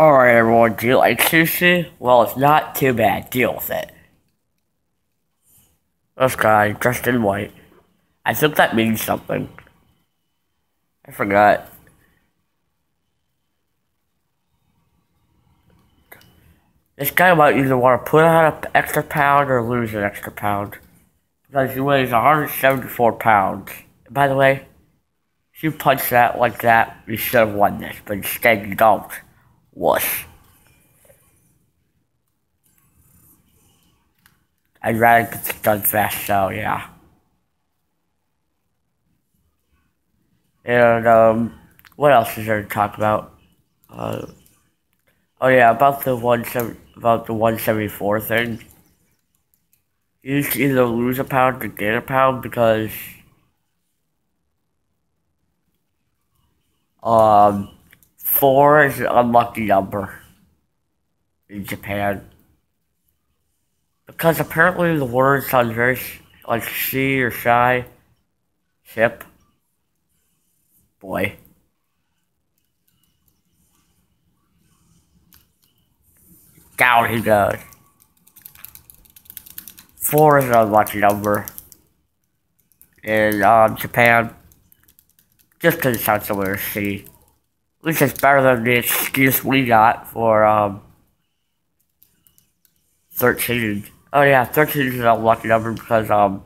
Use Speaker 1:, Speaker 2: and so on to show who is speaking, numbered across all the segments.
Speaker 1: Alright, everyone, do you like sushi? Well, it's not too bad. Deal with it. This guy, dressed in white. I think that means something. I forgot. This guy might either want to put on an extra pound or lose an extra pound. Because he weighs 174 pounds. By the way, if you punch that like that, you should have won this, but instead you don't. Wuss. I'd rather get this done fast, so yeah. And, um, what else is there to talk about? Uh, oh yeah, about the one about the 174 thing. You should either lose a pound or gain a pound because um four is an unlucky number in Japan. Because apparently the word sounds very like she or shy. Ship. Boy. Down he goes. Four is an unlucky number. In um, Japan. Just because it sounds similar to C. Least it's better than the excuse we got for um, 13. Oh yeah, 13 is an lucky number because um,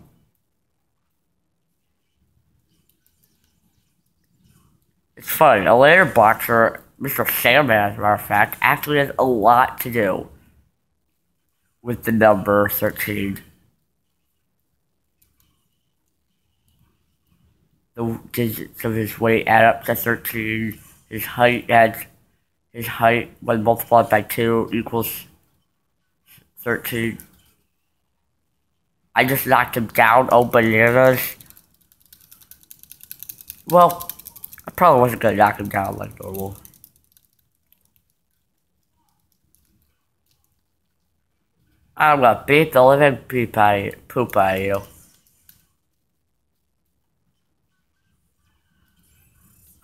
Speaker 1: it's funny. A later boxer Mr. Sandman, as a matter of fact, actually has a lot to do with the number 13. The digits of his weight add up to 13. His height adds, his height when multiplied by 2 equals 13. I just knocked him down, oh bananas. Well, I probably wasn't gonna knock him down like normal. I'm gonna beat the living poop out of you. Poop out of you.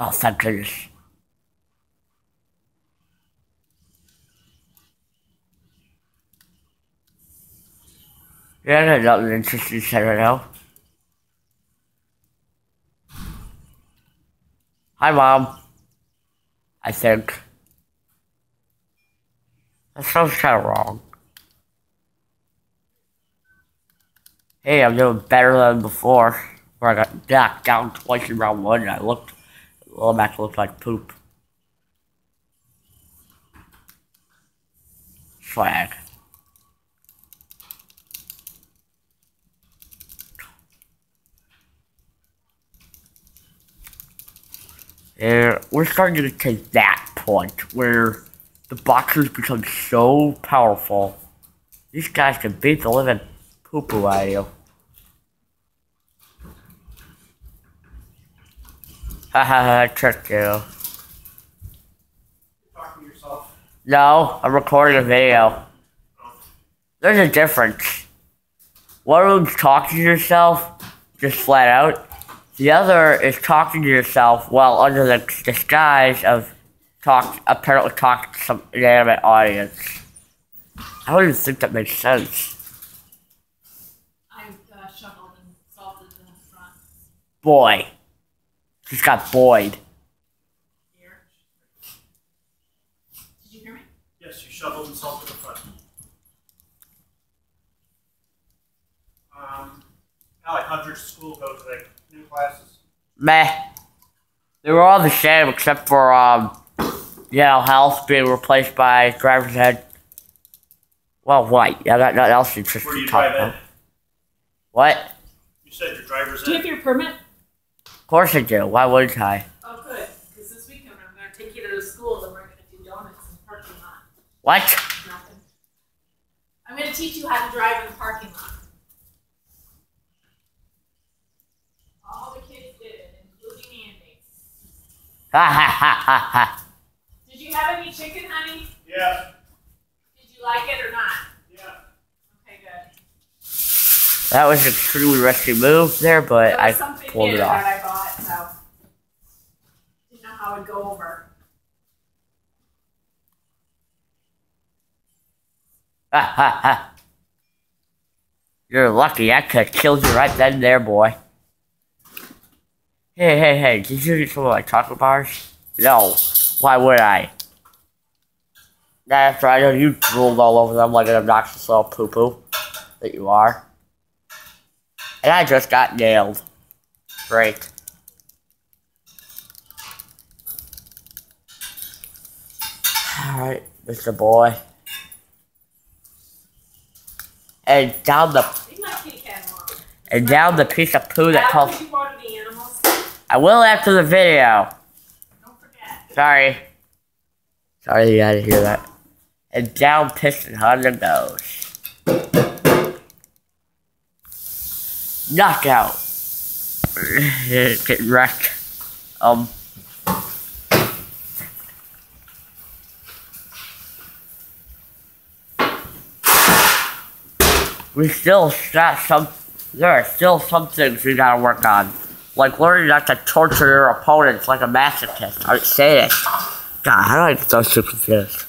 Speaker 1: Oh, thank goodness. Yeah, interesting to say right now. Hi, Mom. I think. That sounds kind of wrong. Hey, I'm doing better than before. Where I got knocked down twice in round one and I looked, well, match looked like poop. Swag. And we're starting to take that point where the boxers become so powerful. These guys can beat the living poo-poo out of you. Ha ha ha, you.
Speaker 2: Talking to yourself.
Speaker 1: No, I'm recording a video. There's a difference. One of them's talking to yourself, just flat out. The other is talking to yourself while under the disguise of talk, apparently talking to some inanimate audience. I don't even think that makes sense.
Speaker 3: I uh, shoveled and salted the front
Speaker 1: Boy. He's got Boyd.
Speaker 3: here. Did you hear me?
Speaker 2: Yes, you shoveled and salted the front. Um, Alec, how'd your school go today? New classes?
Speaker 1: Meh. They were all the same except for, um, yeah, health being replaced by driver's ed. Well, white. Yeah, got nothing else interesting
Speaker 2: Where do
Speaker 1: to
Speaker 2: you
Speaker 1: talk
Speaker 2: drive in?
Speaker 1: about. What?
Speaker 2: You said your driver's
Speaker 3: Do you
Speaker 2: in.
Speaker 3: have your permit?
Speaker 1: Of course I do. Why wouldn't I?
Speaker 3: Oh, good. Because this weekend I'm going to take you to the school and we're going to do donuts in the parking lot.
Speaker 1: What?
Speaker 3: Nothing. I'm going to teach you how to drive in the parking lot. All the kids did it, including Andy.
Speaker 1: Ha ha ha ha ha.
Speaker 3: Did you have any chicken, honey?
Speaker 2: Yeah,
Speaker 3: Did you like it or not?
Speaker 2: yeah.
Speaker 3: Okay, good.
Speaker 1: That was an extremely risky move there, but
Speaker 3: There
Speaker 1: I
Speaker 3: was something
Speaker 1: pulled
Speaker 3: new
Speaker 1: it
Speaker 3: that
Speaker 1: off.
Speaker 3: I bought, so didn't know how it would go over.
Speaker 1: Ha ha ha. You're lucky. I could have killed you right then and there, boy. Hey, hey, hey. Did you eat some of my chocolate bars? No. Why would I? That's right. You drooled all over them like an obnoxious little poo-poo that you are. And I just got nailed. Great. Alright, Mr. Boy. And down the
Speaker 3: Leave my kitty cat
Speaker 1: and down the piece of poo that
Speaker 3: Al,
Speaker 1: calls
Speaker 3: would you water the animals?
Speaker 1: I will after the video.
Speaker 3: Don't forget.
Speaker 1: Sorry. Sorry you had to hear that. And down Piston Honda goes. Knockout. Getting wrecked. Um. We still got some. There are still some things we gotta work on. Like learning not to torture your opponents like a masochist. I say it. God, how do I get so confused?